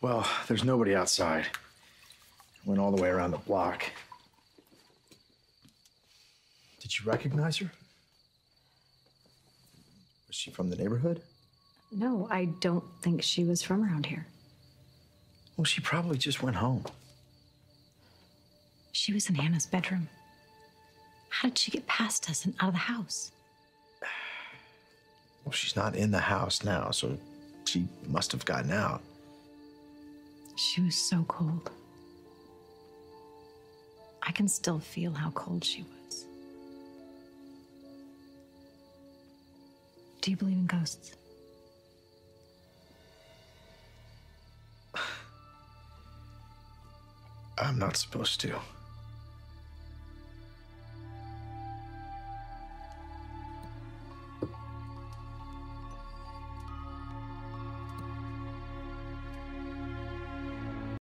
Well, there's nobody outside. Went all the way around the block. Did you recognize her? Was she from the neighborhood? No, I don't think she was from around here. Well, she probably just went home. She was in Hanna's bedroom. How did she get past us and out of the house? Well, she's not in the house now, so she must have gotten out. She was so cold. I can still feel how cold she was. Do you believe in ghosts? I'm not supposed to.